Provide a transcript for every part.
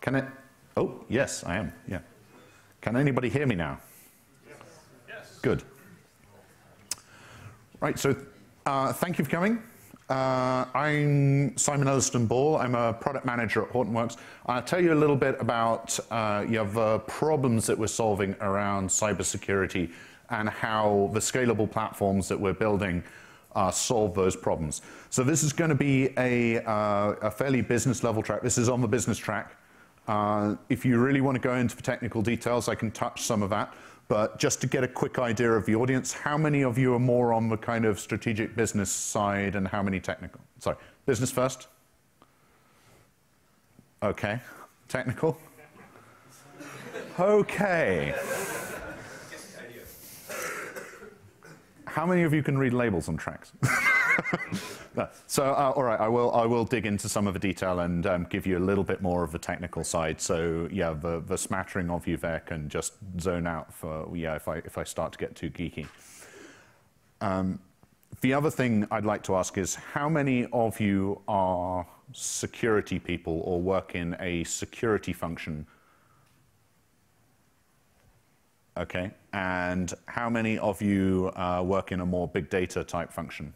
Can it? Oh, yes, I am. Yeah. Can anybody hear me now? Yes. Good. Right, so uh, thank you for coming. Uh, I'm Simon Elliston Ball. I'm a product manager at Hortonworks. I'll tell you a little bit about uh, you have, uh, problems that we're solving around cybersecurity and how the scalable platforms that we're building uh, solve those problems. So this is going to be a, uh, a, fairly business level track. This is on the business track. Uh, if you really want to go into the technical details, I can touch some of that. But just to get a quick idea of the audience, how many of you are more on the kind of strategic business side and how many technical? Sorry, business first? Okay. Technical? Okay. How many of you can read labels on tracks? so, uh, all right, I will, I will dig into some of the detail and um, give you a little bit more of the technical side. So, yeah, the, the smattering of you there can just zone out for, yeah, if I, if I start to get too geeky. Um, the other thing I'd like to ask is how many of you are security people or work in a security function Okay, and how many of you uh, work in a more big data type function?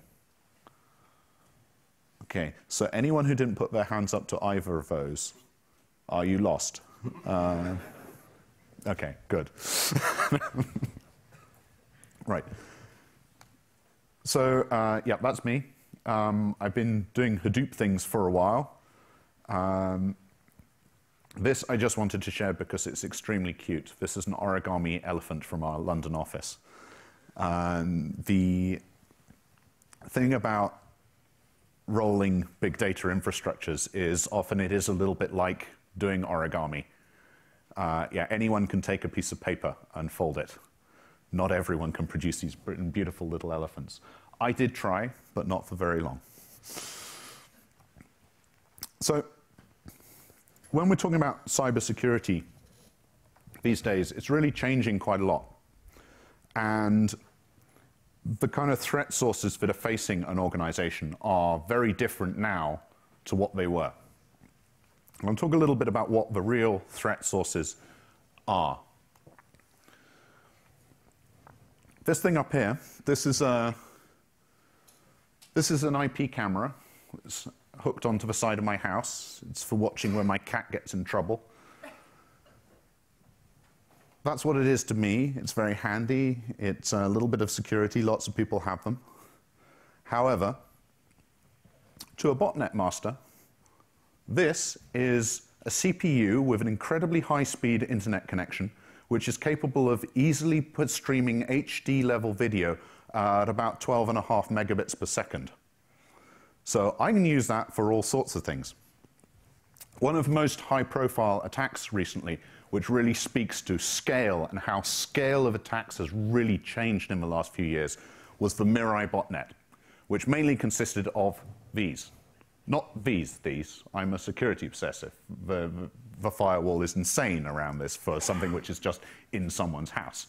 Okay, so anyone who didn't put their hands up to either of those, are you lost? Uh, okay, good. right. So, uh, yeah, that's me. Um, I've been doing Hadoop things for a while. Um, this I just wanted to share because it's extremely cute. This is an origami elephant from our London office. Um, the thing about rolling big data infrastructures is often it is a little bit like doing origami. Uh, yeah, anyone can take a piece of paper and fold it. Not everyone can produce these beautiful little elephants. I did try, but not for very long. So when we're talking about cybersecurity these days, it's really changing quite a lot. And the kind of threat sources that are facing an organization are very different now to what they were. To talk a little bit about what the real threat sources are. This thing up here, this is a this is an IP camera. It's hooked onto the side of my house. It's for watching when my cat gets in trouble. That's what it is to me. It's very handy. It's a little bit of security. Lots of people have them. However, to a botnet master, this is a CPU with an incredibly high-speed internet connection, which is capable of easily streaming HD-level video at about 12.5 megabits per second. So I can use that for all sorts of things. One of the most high-profile attacks recently, which really speaks to scale and how scale of attacks has really changed in the last few years, was the Mirai botnet, which mainly consisted of these. Not these, these. I'm a security obsessive. The, the, the firewall is insane around this for something which is just in someone's house.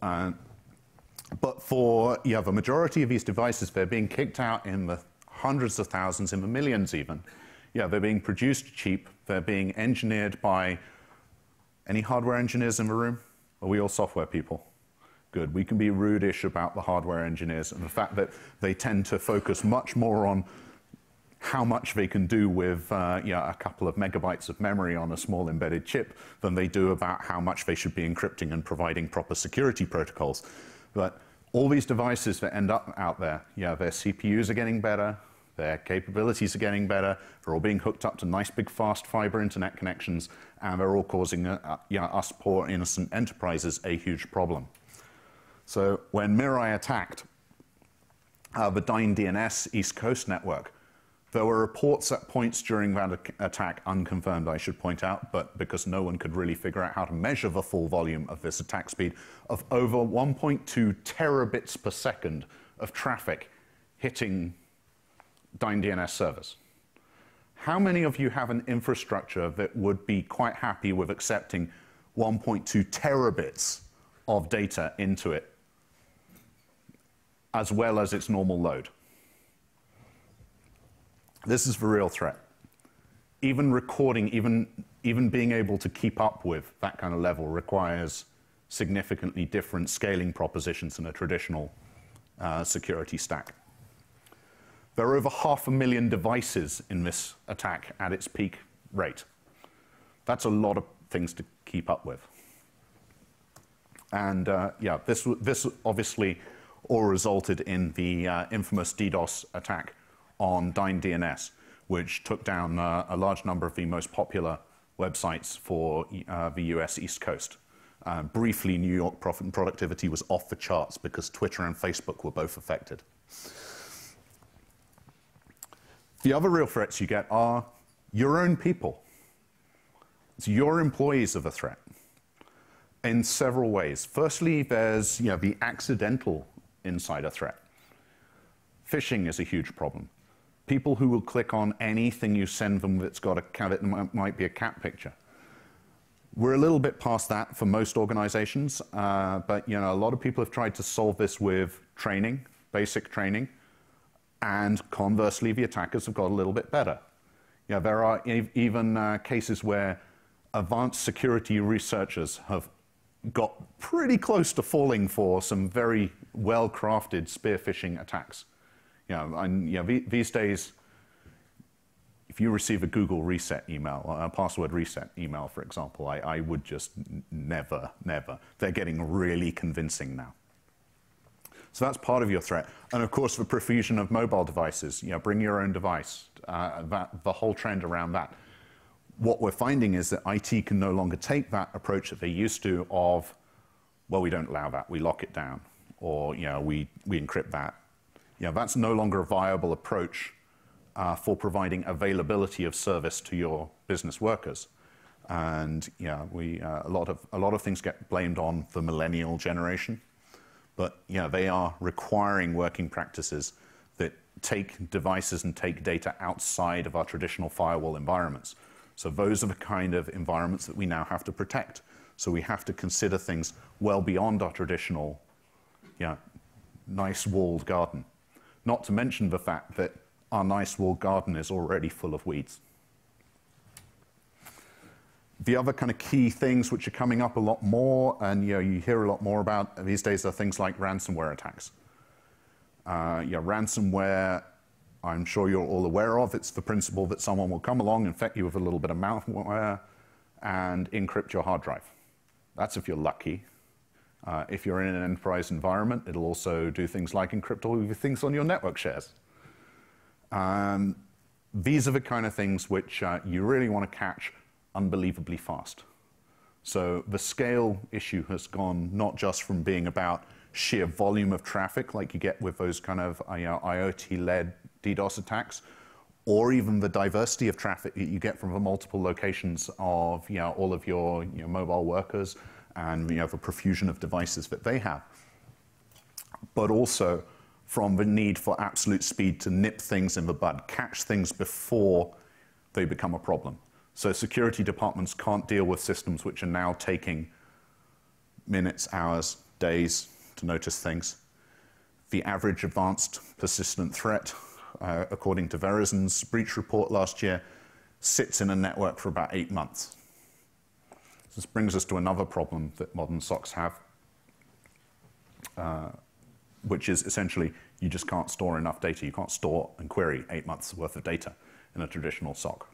Uh, but for yeah, the majority of these devices, they're being kicked out in the hundreds of thousands, in the millions even. Yeah, they're being produced cheap. They're being engineered by any hardware engineers in the room? Are we all software people? Good. We can be rudish about the hardware engineers and the fact that they tend to focus much more on how much they can do with uh, yeah, a couple of megabytes of memory on a small embedded chip than they do about how much they should be encrypting and providing proper security protocols. But all these devices that end up out there, yeah, their CPUs are getting better, their capabilities are getting better. They're all being hooked up to nice big fast fiber internet connections, and they're all causing uh, uh, you know, us poor innocent enterprises a huge problem. So when Mirai attacked uh, the Dyn DNS East Coast network, there were reports at points during that attack, unconfirmed I should point out, but because no one could really figure out how to measure the full volume of this attack speed, of over 1.2 terabits per second of traffic hitting Dyn DNS servers. How many of you have an infrastructure that would be quite happy with accepting 1.2 terabits of data into it, as well as its normal load? This is the real threat. even recording, even, even being able to keep up with that kind of level requires significantly different scaling propositions than a traditional uh, security stack. There are over half a million devices in this attack at its peak rate. That's a lot of things to keep up with. And uh, yeah, this, this obviously all resulted in the uh, infamous DDoS attack on Dyn DNS, which took down uh, a large number of the most popular websites for uh, the US East Coast. Uh, briefly, New York productivity was off the charts because Twitter and Facebook were both affected. The other real threats you get are your own people. It's your employees of a threat in several ways. Firstly, there's you know, the accidental insider threat. Phishing is a huge problem. People who will click on anything you send them that's got a cat, it might be a cat picture. We're a little bit past that for most organizations, uh, but you know, a lot of people have tried to solve this with training, basic training, and conversely, the attackers have got a little bit better. There are even uh, cases where advanced security researchers have got pretty close to falling for some very well-crafted spear phishing attacks. And, these days, if you receive a Google reset email, a password reset email, for example, I, I would just never, never. They're getting really convincing now. So that's part of your threat. And of course, the profusion of mobile devices, you know, bring your own device, uh, that, the whole trend around that what we're finding is that IT can no longer take that approach that they used to of, well, we don't allow that, we lock it down, or you know, we, we encrypt that. You know, that's no longer a viable approach uh, for providing availability of service to your business workers. And yeah, we, uh, a, lot of, a lot of things get blamed on the millennial generation, but they are requiring working practices that take devices and take data outside of our traditional firewall environments. So those are the kind of environments that we now have to protect. So we have to consider things well beyond our traditional, yeah, nice walled garden. Not to mention the fact that our nice walled garden is already full of weeds. The other kind of key things which are coming up a lot more, and you, know, you hear a lot more about these days, are things like ransomware attacks. Uh, yeah, ransomware I'm sure you're all aware of. It's the principle that someone will come along, infect you with a little bit of malware, and encrypt your hard drive. That's if you're lucky. Uh, if you're in an enterprise environment, it'll also do things like encrypt all the things on your network shares. Um, these are the kind of things which uh, you really want to catch unbelievably fast. So the scale issue has gone not just from being about sheer volume of traffic like you get with those kind of uh, you know, IoT-led DDoS attacks, or even the diversity of traffic that you get from the multiple locations of you know, all of your mobile workers and you know, the profusion of devices that they have. But also from the need for absolute speed to nip things in the bud, catch things before they become a problem. So security departments can't deal with systems which are now taking minutes, hours, days to notice things. The average advanced persistent threat uh, according to Verizon's breach report last year, sits in a network for about eight months. This brings us to another problem that modern SOCs have, uh, which is essentially you just can't store enough data. You can't store and query eight months worth of data in a traditional SOC,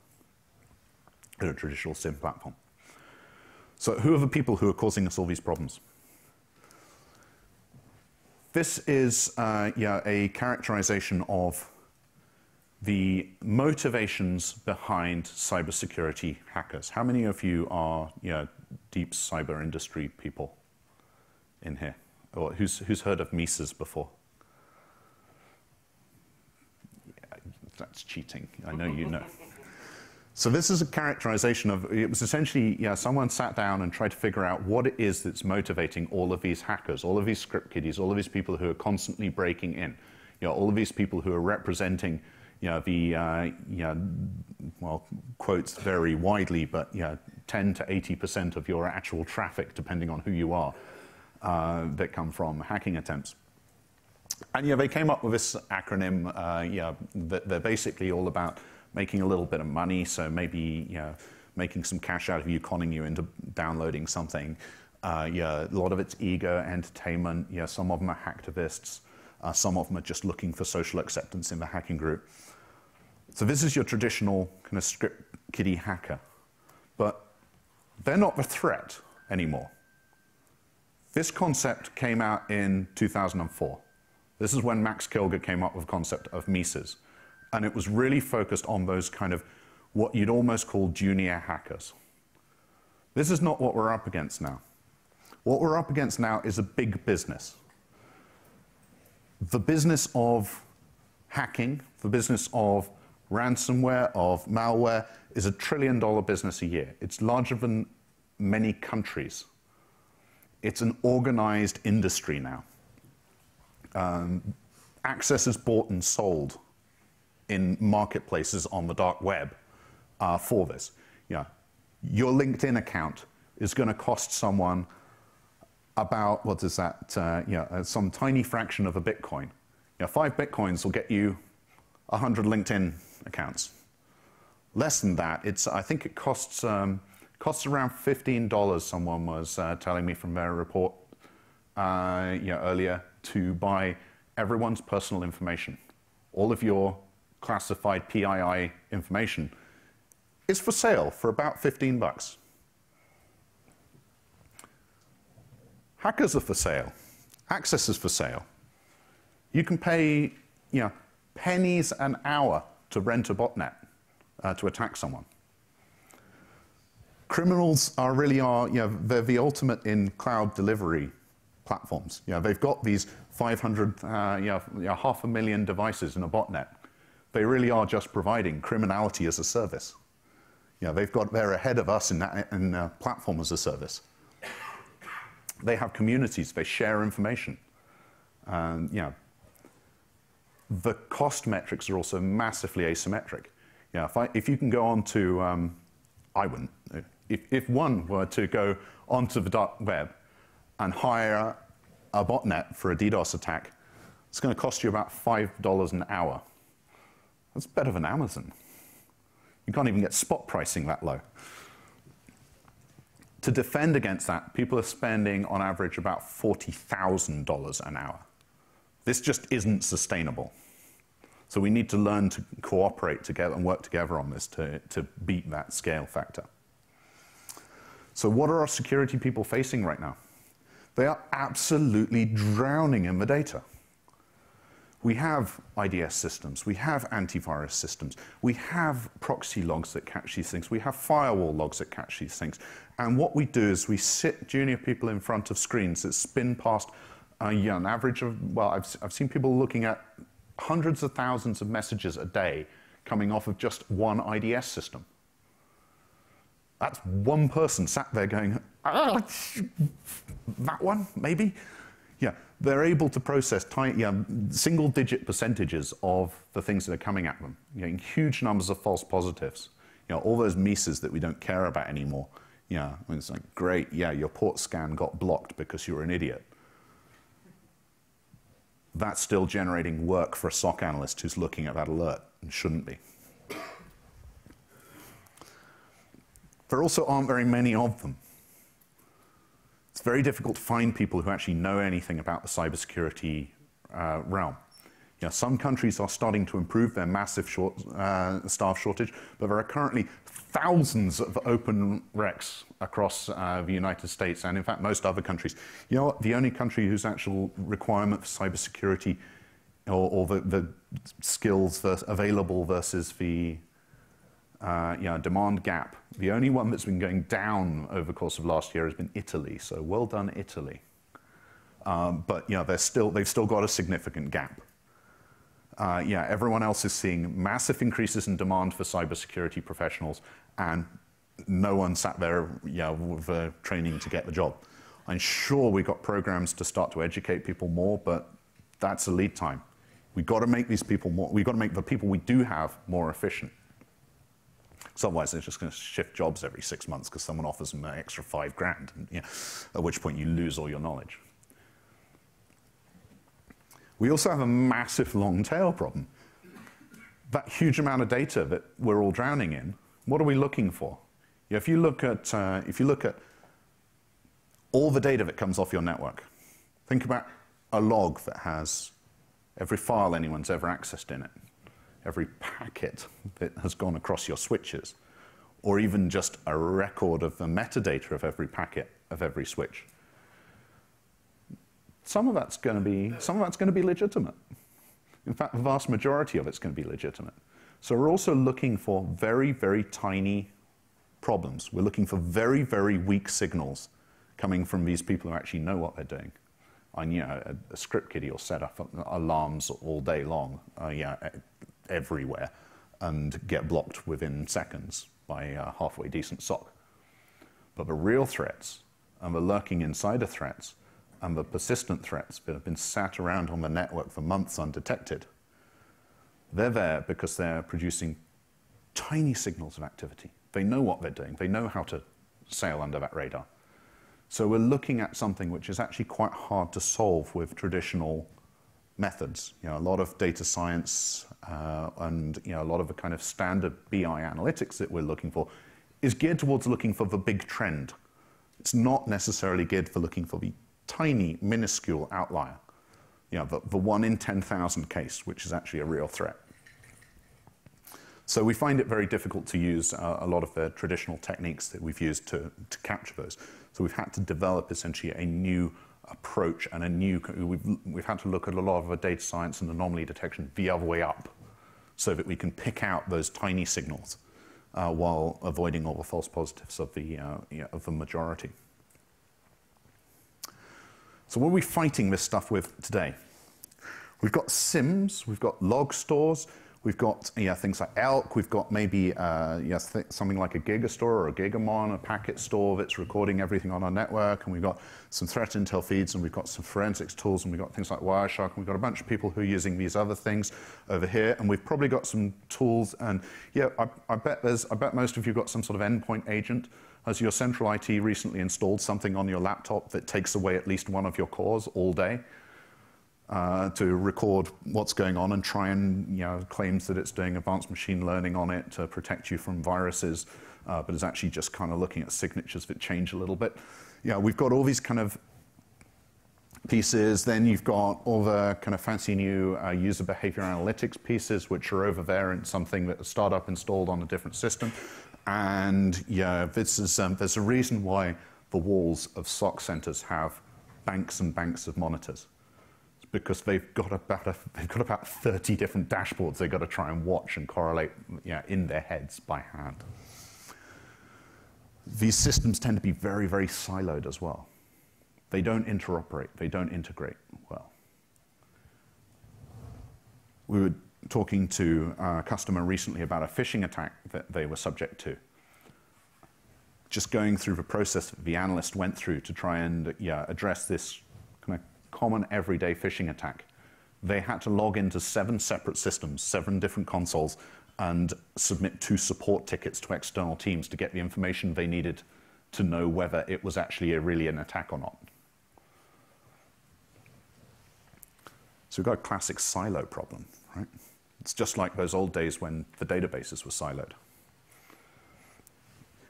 in a traditional SIEM platform. So who are the people who are causing us all these problems? This is uh, yeah, a characterization of the motivations behind cybersecurity hackers. How many of you are know, deep cyber industry people in here? Or who's, who's heard of MEECES before? Yeah, that's cheating. I know you know. So this is a characterization of, it was essentially, yeah, someone sat down and tried to figure out what it is that's motivating all of these hackers, all of these script kiddies, all of these people who are constantly breaking in, you know, all of these people who are representing you know, the, uh, you know, well, quotes vary widely, but you know, 10 to 80% of your actual traffic, depending on who you are, uh, that come from hacking attempts. And yeah, they came up with this acronym. Uh, yeah, that they're basically all about making a little bit of money, so maybe you know, making some cash out of you, conning you into downloading something. Uh, yeah, a lot of it's ego, entertainment. Yeah, some of them are hacktivists. Uh, some of them are just looking for social acceptance in the hacking group. So this is your traditional kind of script kiddie hacker. But they're not the threat anymore. This concept came out in 2004. This is when Max Kilger came up with the concept of MEECES. And it was really focused on those kind of what you'd almost call junior hackers. This is not what we're up against now. What we're up against now is a big business. The business of hacking, the business of ransomware, of malware, is a trillion dollar business a year. It's larger than many countries. It's an organized industry now. Um, access is bought and sold in marketplaces on the dark web uh, for this. Yeah, your LinkedIn account is going to cost someone about what is that? Uh, yeah, uh, some tiny fraction of a Bitcoin. Yeah, five Bitcoins will get you 100 LinkedIn accounts. Less than that, it's I think it costs um, costs around $15. Someone was uh, telling me from their report uh, yeah, earlier to buy everyone's personal information, all of your classified PII information is for sale for about 15 bucks. Hackers are for sale. Access is for sale. You can pay you know, pennies an hour to rent a botnet uh, to attack someone. Criminals are really are, you know, they're the ultimate in cloud delivery platforms. You know, they've got these 500, uh, you know, half a million devices in a botnet. They really are just providing criminality as a service. You know, they've got, they're ahead of us in, that, in uh, platform as a service. They have communities, they share information. And, you know, the cost metrics are also massively asymmetric. You know, if, I, if you can go on to, um, I wouldn't, if, if one were to go onto the dark web and hire a botnet for a DDoS attack, it's going to cost you about $5 an hour. That's better than Amazon. You can't even get spot pricing that low. To defend against that, people are spending on average about $40,000 an hour. This just isn't sustainable. So we need to learn to cooperate together and work together on this to, to beat that scale factor. So what are our security people facing right now? They are absolutely drowning in the data. We have IDS systems, we have antivirus systems, we have proxy logs that catch these things, we have firewall logs that catch these things. And what we do is we sit junior people in front of screens that spin past uh, yeah, an average of, well, I've, I've seen people looking at hundreds of thousands of messages a day coming off of just one IDS system. That's one person sat there going, ah, that one, maybe? They're able to process tiny, yeah, single digit percentages of the things that are coming at them, you know, huge numbers of false positives. You know, all those MEECES that we don't care about anymore. Yeah, it's like, great, yeah, your port scan got blocked because you were an idiot. That's still generating work for a SOC analyst who's looking at that alert and shouldn't be. There also aren't very many of them. It's very difficult to find people who actually know anything about the cybersecurity uh, realm. You know, some countries are starting to improve their massive short, uh, staff shortage, but there are currently thousands of open recs across uh, the United States and, in fact, most other countries. You know what? The only country whose actual requirement for cybersecurity or, or the, the, skills available versus the uh, know, demand gap. The only one that's been going down over the course of last year has been Italy. So well done, Italy. Um, but know, they're still, they've still got a significant gap. Uh, yeah, everyone else is seeing massive increases in demand for cybersecurity professionals, and no one sat there know, with uh, training to get the job. I'm sure we've got programs to start to educate people more, but that's a lead time. We've got to make these people more, we've got to make the people we do have more efficient. So otherwise, they're just going to shift jobs every six months because someone offers them an extra five grand, and, you know, at which point you lose all your knowledge. We also have a massive long tail problem. that huge amount of data that we're all drowning in, what are we looking for? If you look at uh, if you look at all the data that comes off your network, think about a log that has every file anyone's ever accessed in it, every packet that has gone across your switches, or even just a record of the metadata of every packet of every switch. Some of that's going to be some of that's going to be legitimate. In fact, the vast majority of it's going to be legitimate. So we're also looking for very, very tiny problems. We're looking for very, very weak signals coming from these people who actually know what they're doing. And, you know, a, a script kiddie will set up alarms all day long, uh, yeah, everywhere, and get blocked within seconds by a halfway decent SOC. But the real threats and the lurking insider threats and the persistent threats that have been sat around on the network for months undetected, they're there because they're producing tiny signals of activity. They know what they're doing. They know how to sail under that radar. So we're looking at something which is actually quite hard to solve with traditional methods. You know, a lot of data science uh, and you know, a lot of the kind of standard BI analytics that we're looking for is geared towards looking for the big trend. It's not necessarily geared for looking for the tiny, minuscule outlier, you know, the, the one in 10,000 case, which is actually a real threat. So we find it very difficult to use uh, a lot of the traditional techniques that we've used to, to capture those. So we've had to develop essentially a new approach and a new, we've, we've had to look at a lot of data science and anomaly detection the other way up so that we can pick out those tiny signals uh, while avoiding all the false positives of the, uh, of the majority. So what are we fighting this stuff with today? We've got SIEMs, we've got log stores, we've got yeah, things like ELK, we've got maybe uh, yeah, something like a Gigastore or a Gigamon, a packet store that's recording everything on our network, and we've got some threat intel feeds, and we've got some forensics tools, and we've got things like Wireshark, and we've got a bunch of people who are using these other things over here, and we've probably got some tools, and yeah, I, I bet there's, I bet most of you got some sort of endpoint agent. Has your central IT recently installed something on your laptop that takes away at least one of your cores all day uh, to record what's going on and try and, you know, claims that it's doing advanced machine learning on it to protect you from viruses, uh, but is actually just kind of looking at signatures that change a little bit. Yeah, we've got all these kind of pieces. Then you've got all the kind of fancy new uh, user behavior analytics pieces, which are over there in something that a startup installed on a different system. And yeah, this is, um, there's a reason why the walls of SOC centers have banks and banks of monitors. Because they've got about a, they've got about 30 different dashboards they've got to try and watch and correlate yeah, in their heads by hand. These systems tend to be very, very siloed as well. They don't interoperate, they don't integrate well. We were talking to a customer recently about a phishing attack that they were subject to. Just going through the process that the analyst went through to try and yeah, address this common everyday phishing attack. They had to log into seven separate systems, seven different consoles, and submit two support tickets to external teams to get the information they needed to know whether it was actually a, really an attack or not. So we've got a classic silo problem, right? It's just like those old days when the databases were siloed.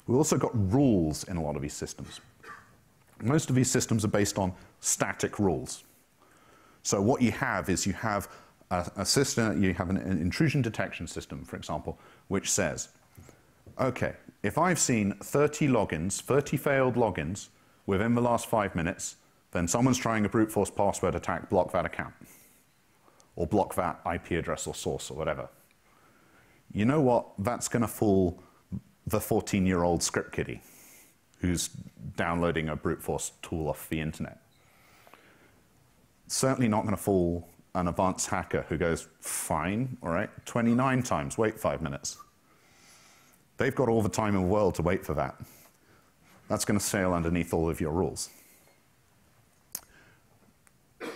We've also got rules in a lot of these systems. Most of these systems are based on static rules. So what you have is you have a, a system, you have an, an intrusion detection system, for example, which says, okay, if I've seen 30 logins, 30 failed logins within the last five minutes, then someone's trying a brute force password attack, block that account or block that IP address or source or whatever. You know what? That's going to fool the 14 year old script kiddie who's downloading a brute force tool off the internet. Certainly not going to fool an advanced hacker who goes, fine, all right, 29 times, wait five minutes. They've got all the time in the world to wait for that. That's going to sail underneath all of your rules.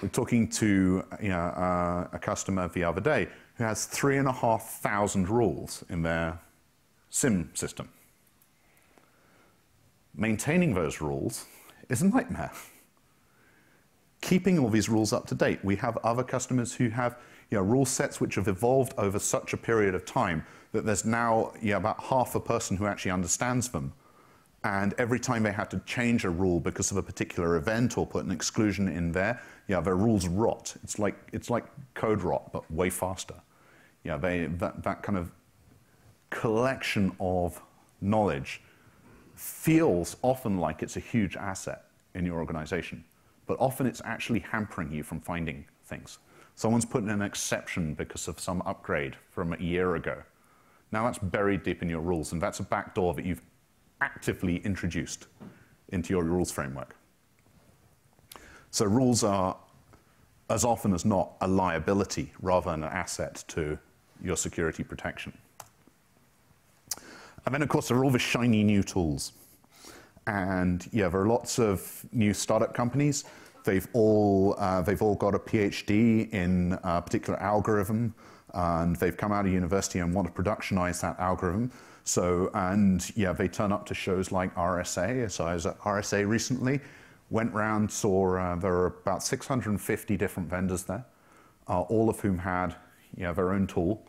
We're talking to you know, uh, a customer the other day who has three and a half thousand rules in their SIEM system. Maintaining those rules is a nightmare. Keeping all these rules up to date. We have other customers who have you know, rule sets which have evolved over such a period of time that there's now you know, about half a person who actually understands them. And every time they had to change a rule because of a particular event or put an exclusion in there, yeah, their rules rot. It's like, it's like code rot, but way faster. Yeah, they, that, that kind of collection of knowledge feels often like it's a huge asset in your organization, but often it's actually hampering you from finding things. Someone's put in an exception because of some upgrade from a year ago. Now that's buried deep in your rules, and that's a backdoor that you've actively introduced into your rules framework. So rules are, as often as not, a liability rather than an asset to your security protection. And then, of course, there are all the shiny new tools. And yeah, there are lots of new startup companies. They've all, uh, they've all got a PhD in a particular algorithm, and they've come out of university and want to productionize that algorithm. So, and yeah, they turn up to shows like RSA. So I was at RSA recently, went round, saw uh, there were about 650 different vendors there, uh, all of whom had yeah, their own tool,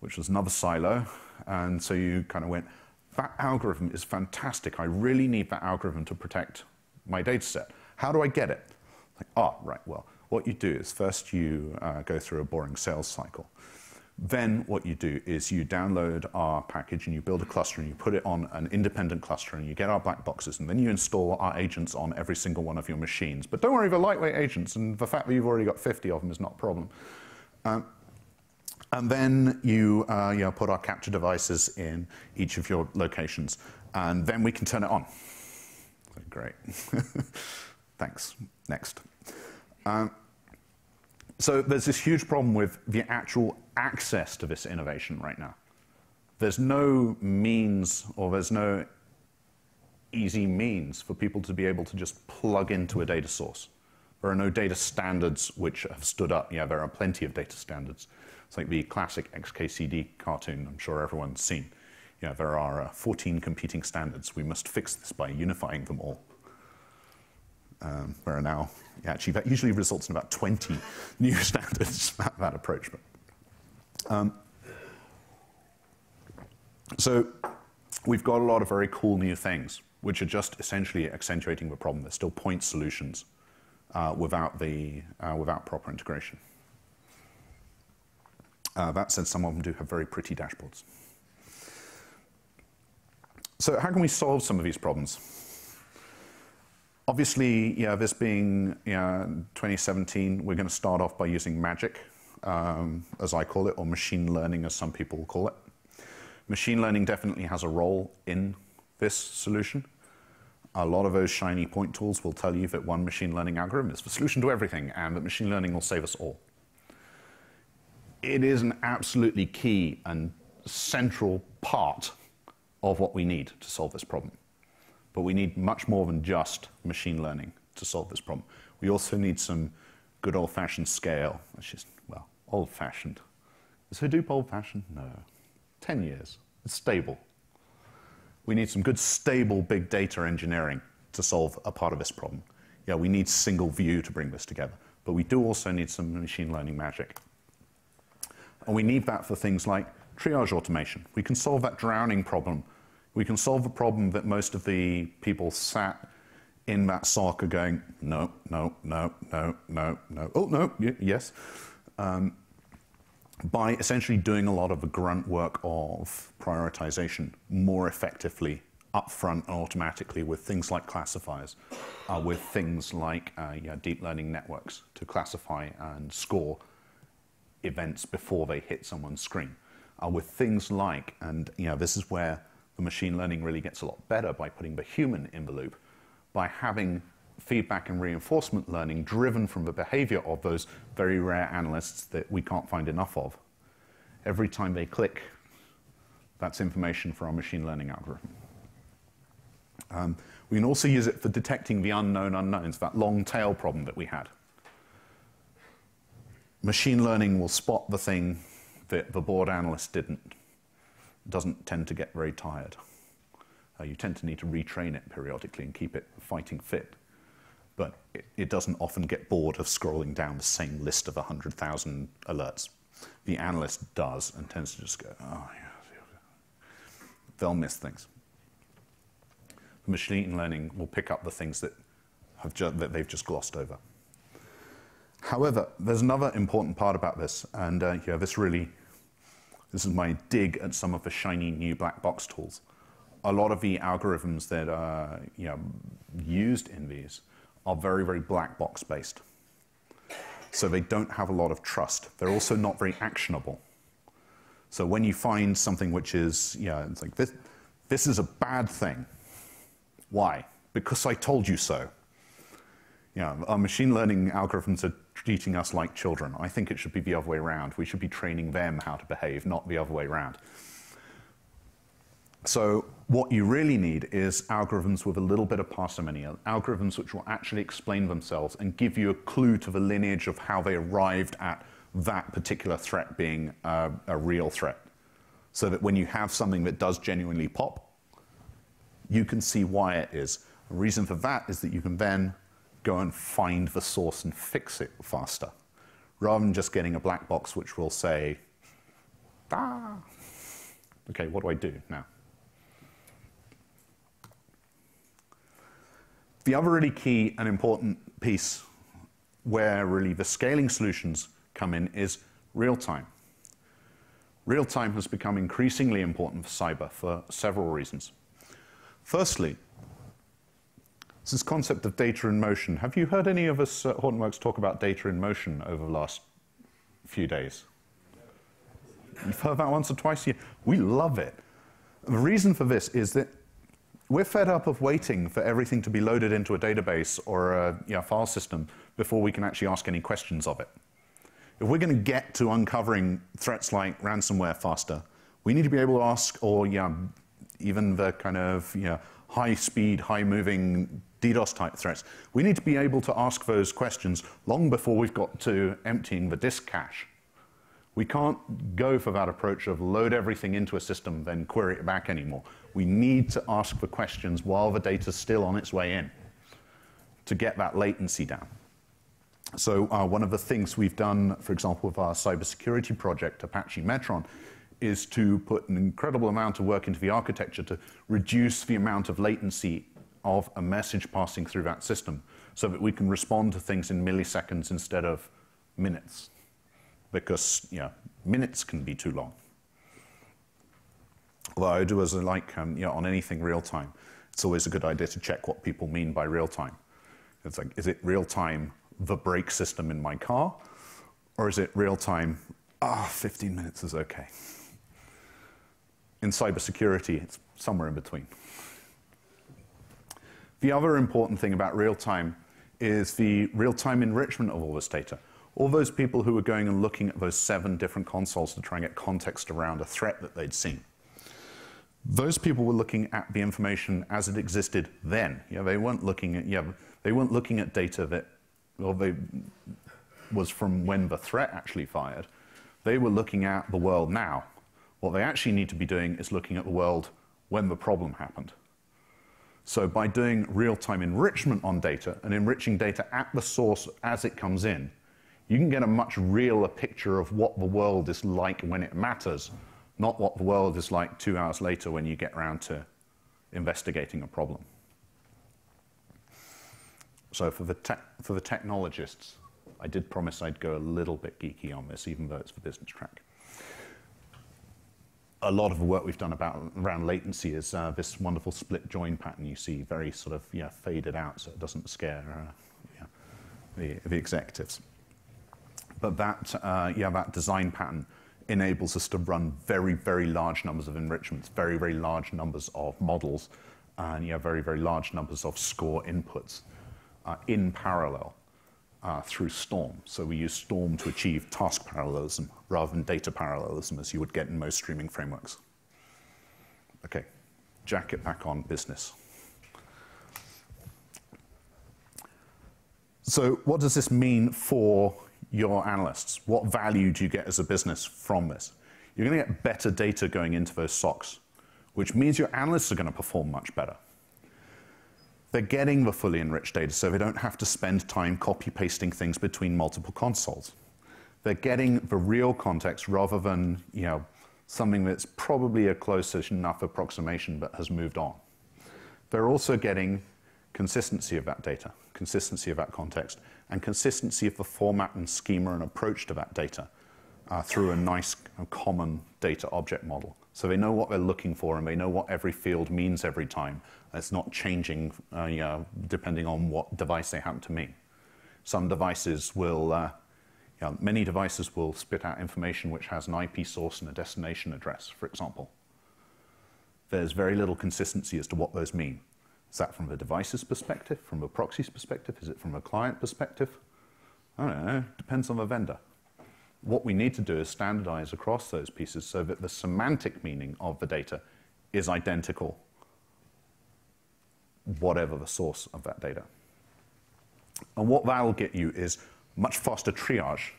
which was another silo. And so you kind of went, that algorithm is fantastic. I really need that algorithm to protect my data set. How do I get it? Like, ah, right, well, what you do is first you uh, go through a boring sales cycle. Then what you do is you download our package and you build a cluster and you put it on an independent cluster and you get our black boxes and then you install our agents on every single one of your machines. But don't worry, they're lightweight agents and the fact that you've already got 50 of them is not a problem. Um, and then you, uh, you know, put our capture devices in each of your locations. And then we can turn it on. Great. Thanks. Next. Um, so there's this huge problem with the actual access to this innovation right now. There's no means or there's no easy means for people to be able to just plug into a data source. There are no data standards which have stood up. Yeah, there are plenty of data standards. It's like the classic XKCD cartoon I'm sure everyone's seen. Yeah, there are uh, 14 competing standards. We must fix this by unifying them all. Um, there are now, yeah, actually, that usually results in about 20 new standards, that, that approach. But, um, so we've got a lot of very cool new things, which are just essentially accentuating the problem. They're still point solutions uh, without, the, uh, without proper integration. Uh, that said, some of them do have very pretty dashboards. So how can we solve some of these problems? Obviously, yeah, this being yeah, 2017, we're going to start off by using magic, um, as I call it, or machine learning, as some people call it. Machine learning definitely has a role in this solution. A lot of those shiny point tools will tell you that one machine learning algorithm is the solution to everything, and that machine learning will save us all it is an absolutely key and central part of what we need to solve this problem. But we need much more than just machine learning to solve this problem. We also need some good old-fashioned scale, which is, well, old-fashioned. Is Hadoop old-fashioned? No. 10 years. It's stable. We need some good, stable big data engineering to solve a part of this problem. Yeah, we need single view to bring this together. But we do also need some machine learning magic. And we need that for things like triage automation. We can solve that drowning problem. We can solve the problem that most of the people sat in that SOC are going, no, no, no, no, no, no, oh, no, yes, um, by essentially doing a lot of the grunt work of prioritization more effectively upfront and automatically with things like classifiers, uh, with things like uh, yeah, deep learning networks to classify and score events before they hit someone's screen. With things like, and you know, this is where the machine learning really gets a lot better by putting the human in the loop, by having feedback and reinforcement learning driven from the behavior of those very rare analysts that we can't find enough of. Every time they click, that's information for our machine learning algorithm. Um, we can also use it for detecting the unknown unknowns, that long tail problem that we had machine learning will spot the thing that the bored analyst didn't. Doesn't tend to get very tired. Uh, you tend to need to retrain it periodically and keep it fighting fit. but it, it doesn't often get bored of scrolling down the same list of 100,000 alerts. The analyst does and tends to just go, oh, yeah. They'll miss things. Machine learning will pick up the things that, have that they've just glossed over. However, there's another important part about this, and uh, yeah, this really, this is my dig at some of the shiny new black box tools. A lot of the algorithms that are you know, used in these are very, very black box based. So they don't have a lot of trust. They're also not very actionable. So when you find something which is, yeah, it's like this, this is a bad thing. Why? Because I told you so. Yeah, our machine learning algorithms are treating us like children. I think it should be the other way around. We should be training them how to behave, not the other way around. So what you really need is algorithms with a little bit of parsimony, algorithms which will actually explain themselves and give you a clue to the lineage of how they arrived at that particular threat being a, a real threat. So that when you have something that does genuinely pop, you can see why it is. The reason for that is that you can then go and find the source and fix it faster, rather than just getting a black box which will say, ah, okay, what do I do now? The other really key and important piece where really the scaling solutions come in is real time. Real time has become increasingly important for cyber for several reasons. Firstly, this concept of data in motion. Have you heard any of us at Hortonworks talk about data in motion over the last few days? You've heard that once or twice? Yeah. We love it. The reason for this is that we're fed up of waiting for everything to be loaded into a database or a you know, file system before we can actually ask any questions of it. If we're going to get to uncovering threats like ransomware faster, we need to be able to ask, or even the kind of you know, high speed, high moving DDoS type threats, we need to be able to ask those questions long before we've got to emptying the disk cache. We can't go for that approach of load everything into a system, then query it back anymore. We need to ask the questions while the data's still on its way in to get that latency down. So uh, one of the things we've done, for example, with our cybersecurity project, Apache Metron, is to put an incredible amount of work into the architecture to reduce the amount of latency of a message passing through that system so that we can respond to things in milliseconds instead of minutes. Because you know, minutes can be too long. Although I do as I like um, you know, on anything real time, it's always a good idea to check what people mean by real time. It's like, is it real time the brake system in my car? Or is it real time, ah, oh, 15 minutes is okay? In cybersecurity, it's somewhere in between. The other important thing about real time is the real time enrichment of all this data. All those people who were going and looking at those seven different consoles to try and get context around a threat that they'd seen. Those people were looking at the information as it existed then. Yeah, they weren't looking at yeah, they weren't looking at data that well, they was from when the threat actually fired. They were looking at the world now. What they actually need to be doing is looking at the world when the problem happened. So by doing real-time enrichment on data and enriching data at the source as it comes in, you can get a much realer picture of what the world is like when it matters, not what the world is like two hours later when you get around to investigating a problem. So for the, for the technologists, I did promise I'd go a little bit geeky on this, even though it's the business track a lot of the work we've done about around latency is uh, this wonderful split join pattern you see, very sort of faded out so it doesn't scare uh, yeah, the, the, executives. But that, uh, yeah, that design pattern enables us to run very, very large numbers of enrichments, very, very large numbers of models, and yeah, very, very large numbers of score inputs uh, in parallel uh, through Storm. So we use Storm to achieve task parallelism rather than data parallelism as you would get in most streaming frameworks. Okay, jacket back on business. So what does this mean for your analysts? What value do you get as a business from this? You're going to get better data going into those SOCs, which means your analysts are going to perform much better. They're getting the fully enriched data, so they don't have to spend time copy pasting things between multiple consoles. They're getting the real context rather than you know, something that's probably a close enough approximation but has moved on. They're also getting consistency of that data, consistency of that context, and consistency of the format and schema and approach to that data uh, through a nice common data object model. So they know what they're looking for and they know what every field means every time. It's not changing uh, you know, depending on what device they happen to mean. Some devices will, uh, you know, many devices will spit out information which has an IP source and a destination address, for example. There's very little consistency as to what those mean. Is that from the device's perspective, from a proxy's perspective? Is it from a client perspective? I don't know, depends on the vendor. What we need to do is standardize across those pieces so that the semantic meaning of the data is identical, whatever the source of that data. And what that'll get you is much faster triage.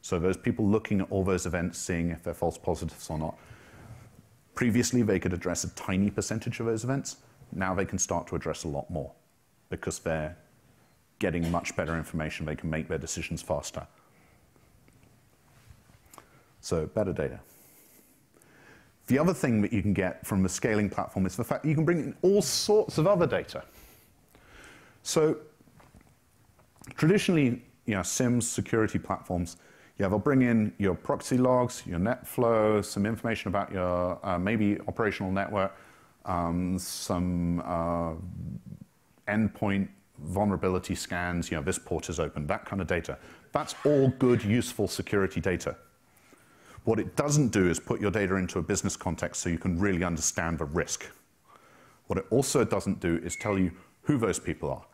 So those people looking at all those events, seeing if they're false positives or not. Previously, they could address a tiny percentage of those events. Now they can start to address a lot more because they're getting much better information. They can make their decisions faster. So better data. The other thing that you can get from the scaling platform is the fact that you can bring in all sorts of other data. So traditionally, you know, SIEMs, security platforms, yeah, they'll bring in your proxy logs, your net flow, some information about your uh, maybe operational network, um, some uh, endpoint vulnerability scans, you know, this port is open, that kind of data. That's all good, useful security data. What it doesn't do is put your data into a business context so you can really understand the risk. What it also doesn't do is tell you who those people are.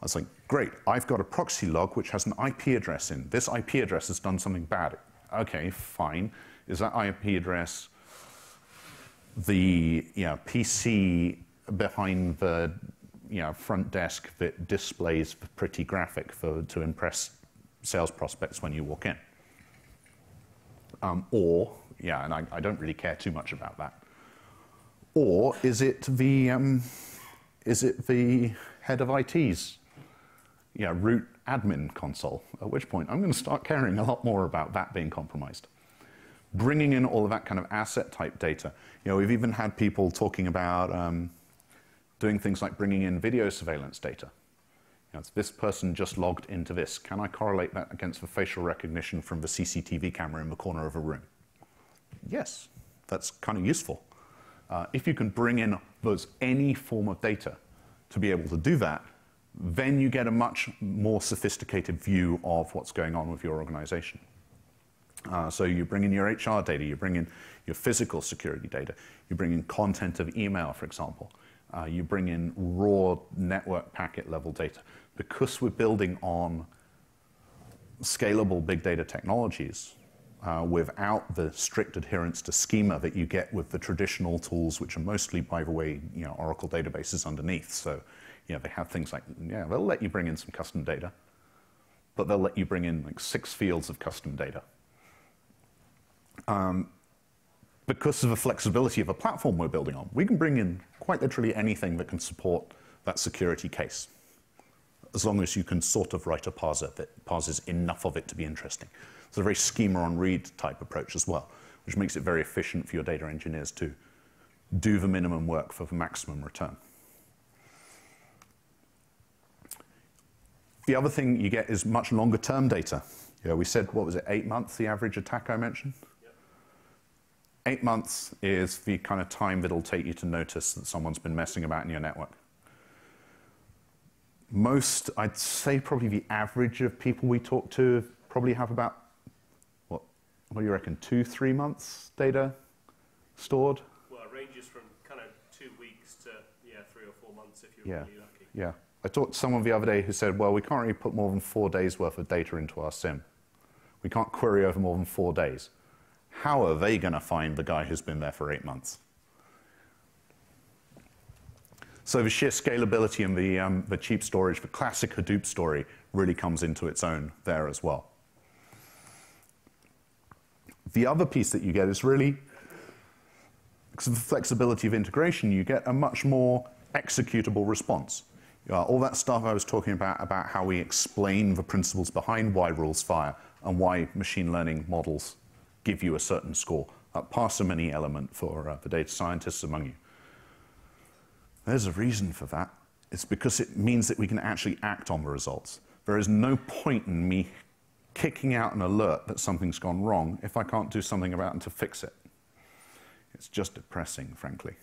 I was like, great, I've got a proxy log which has an IP address in. This IP address has done something bad. Okay, fine. Is that IP address the you know, PC behind the you know, front desk that displays the pretty graphic for, to impress sales prospects when you walk in. Um, or, yeah, and I, I, don't really care too much about that. Or is it the, um, is it the head of IT's yeah, root admin console? At which point I'm going to start caring a lot more about that being compromised bringing in all of that kind of asset type data. You know, we've even had people talking about um, doing things like bringing in video surveillance data. You know, this person just logged into this. Can I correlate that against the facial recognition from the CCTV camera in the corner of a room? Yes, that's kind of useful. Uh, if you can bring in those any form of data to be able to do that, then you get a much more sophisticated view of what's going on with your organization. Uh, so you bring in your HR data, you bring in your physical security data, you bring in content of email, for example. Uh, you bring in raw network packet level data. Because we're building on scalable big data technologies uh, without the strict adherence to schema that you get with the traditional tools, which are mostly, by the way, you know, Oracle databases underneath. So, you know, they have things like, yeah, they'll let you bring in some custom data, but they'll let you bring in like six fields of custom data um, because of the flexibility of the platform we're building on, we can bring in quite literally anything that can support that security case, as long as you can sort of write a parser that parses enough of it to be interesting. It's a very schema on read type approach as well, which makes it very efficient for your data engineers to do the minimum work for the maximum return. The other thing you get is much longer term data. Yeah, we said, what was it, eight months, the average attack I mentioned? Eight months is the kind of time that it'll take you to notice that someone's been messing about in your network. Most, I'd say probably the average of people we talk to probably have about, what, what do you reckon, two, three months data stored? Well, it ranges from kind of two weeks to, yeah, three or four months if you're yeah. really lucky. Yeah. I talked to someone the other day who said, well, we can't really put more than four days worth of data into our SIEM. We can't query over more than four days. How are they going to find the guy who's been there for eight months? So the sheer scalability and the, um, the cheap storage, the classic Hadoop story, really comes into its own there as well. The other piece that you get is really, because of the flexibility of integration, you get a much more executable response. Uh, all that stuff I was talking about, about how we explain the principles behind why rules fire and why machine learning models give you a certain score, a parsimony element for uh, the data scientists among you. There's a reason for that. It's because it means that we can actually act on the results. There is no point in me kicking out an alert that something's gone wrong if I can't do something about it to fix it. It's just depressing, frankly.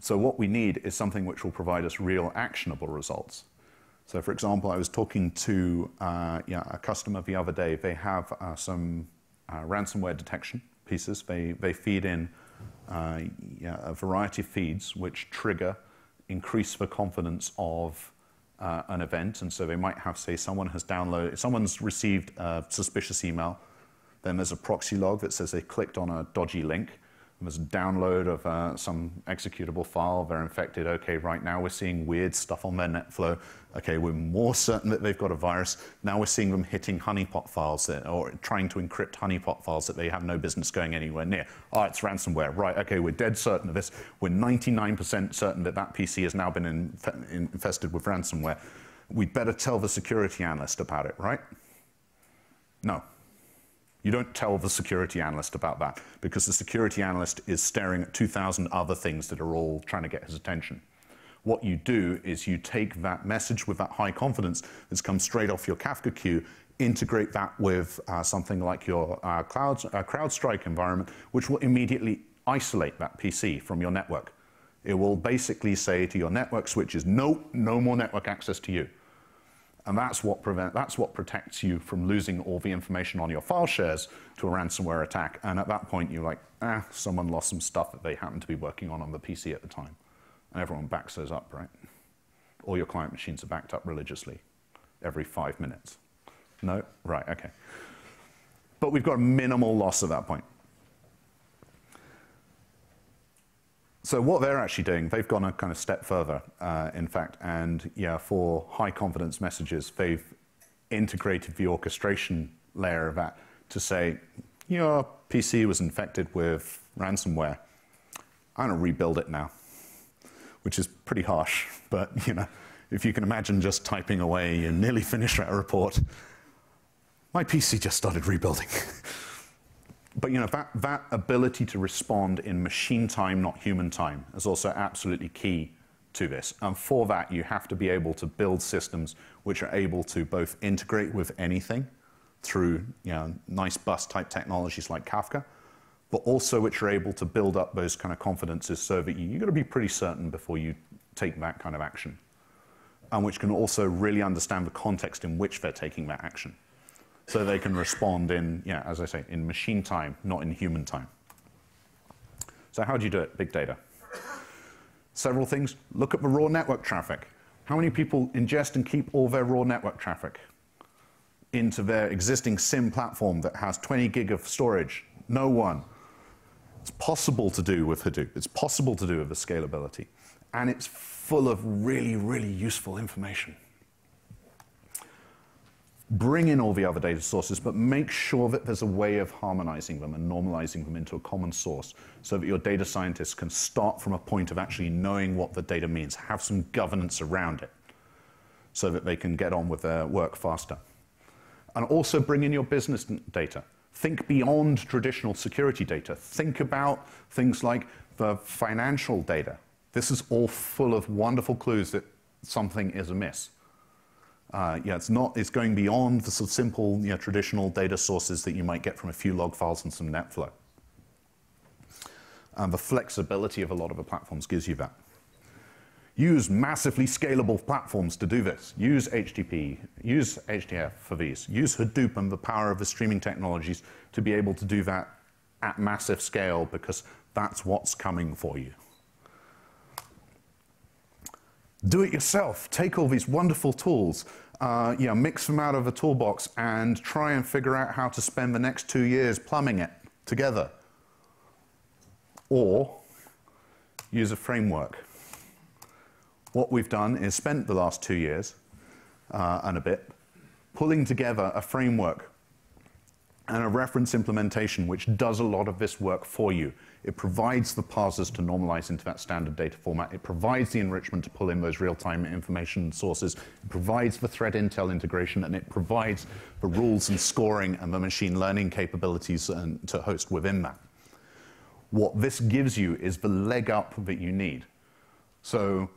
So what we need is something which will provide us real actionable results. So for example, I was talking to uh, yeah, a customer the other day. They have uh, some uh, ransomware detection pieces. They, they feed in uh, a variety of feeds which trigger, increase the confidence of uh, an event. And so they might have, say, someone has downloaded, someone's received a suspicious email. Then there's a proxy log that says they clicked on a dodgy link. There's a download of uh, some executable file. They're infected. Okay, right now we're seeing weird stuff on their NetFlow. Okay, we're more certain that they've got a virus. Now we're seeing them hitting honeypot files that, or trying to encrypt honeypot files that they have no business going anywhere near. Oh, it's ransomware. Right, okay, we're dead certain of this. We're 99% certain that that PC has now been inf infested with ransomware. We'd better tell the security analyst about it, right? No. You don't tell the security analyst about that because the security analyst is staring at 2,000 other things that are all trying to get his attention. What you do is you take that message with that high confidence that's come straight off your Kafka queue, integrate that with uh, something like your uh, cloud, uh, CrowdStrike environment, which will immediately isolate that PC from your network. It will basically say to your network switches, no, no more network access to you. And that's what, prevent, that's what protects you from losing all the information on your file shares to a ransomware attack. And at that point, you're like, ah, someone lost some stuff that they happened to be working on on the PC at the time. And everyone backs those up, right? All your client machines are backed up religiously every five minutes. No? Right, okay. But we've got a minimal loss at that point. So what they're actually doing, they've gone a kind of step further, uh, in fact, and yeah, for high confidence messages, they've integrated the orchestration layer of that to say, your PC was infected with ransomware. I'm going to rebuild it now, which is pretty harsh, but you know, if you can imagine just typing away and nearly finish that report, my PC just started rebuilding. but you know that, that ability to respond in machine time, not human time, is also absolutely key to this. And for that, you have to be able to build systems which are able to both integrate with anything through you know, nice bus type technologies like Kafka, but also which are able to build up those kind of confidences so that you, you've got to be pretty certain before you take that kind of action. And which can also really understand the context in which they're taking that action so they can respond in, yeah, as I say, in machine time, not in human time. So how do you do it? Big data. Several things. Look at the raw network traffic. How many people ingest and keep all their raw network traffic into their existing SIEM platform that has 20 gig of storage? No one. It's possible to do with Hadoop. It's possible to do with the scalability. And it's full of really, really useful information bring in all the other data sources, but make sure that there's a way of harmonizing them and normalizing them into a common source so that your data scientists can start from a point of actually knowing what the data means, have some governance around it so that they can get on with their work faster. And also bring in your business data. Think beyond traditional security data. Think about things like the financial data. This is all full of wonderful clues that something is amiss. Uh, yeah, it's not. It's going beyond the sort of simple, you know, traditional data sources that you might get from a few log files and some NetFlow. And the flexibility of a lot of the platforms gives you that. Use massively scalable platforms to do this. Use HDP, use HDF for these. Use Hadoop and the power of the streaming technologies to be able to do that at massive scale because that's what's coming for you. Do it yourself. Take all these wonderful tools, uh, know, mix them out of a toolbox and try and figure out how to spend the next two years plumbing it together. Or use a framework. What we've done is spent the last two years uh, and a bit pulling together a framework and a reference implementation which does a lot of this work for you. It provides the parsers to normalize into that standard data format. It provides the enrichment to pull in those real-time information sources. It provides the threat intel integration, and it provides the rules and scoring and the machine learning capabilities and, to host within that. What this gives you is the leg up that you need. So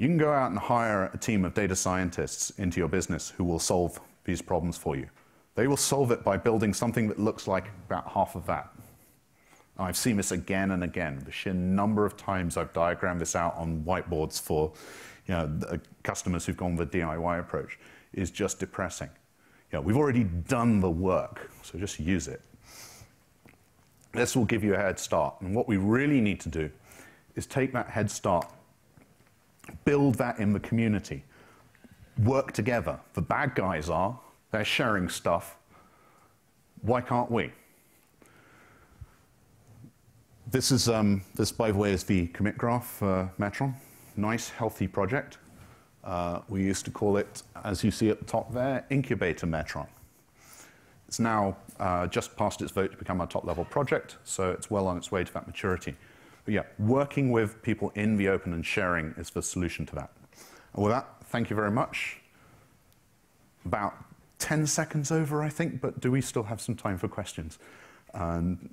you can go out and hire a team of data scientists into your business who will solve these problems for you. They will solve it by building something that looks like about half of that. I've seen this again and again. The sheer number of times I've diagrammed this out on whiteboards for you know, customers who've gone the DIY approach is just depressing. You know, we've already done the work, so just use it. This will give you a head start. And what we really need to do is take that head start, build that in the community, work together. The bad guys are, they're sharing stuff. Why can't we? This is, um, this by the way is the commit graph for Metron. Nice, healthy project. Uh, we used to call it, as you see at the top there, Incubator Metron. It's now uh, just passed its vote to become a top level project, so it's well on its way to that maturity. But yeah, working with people in the open and sharing is the solution to that. And with that, thank you very much. About 10 seconds over, I think, but do we still have some time for questions? Um,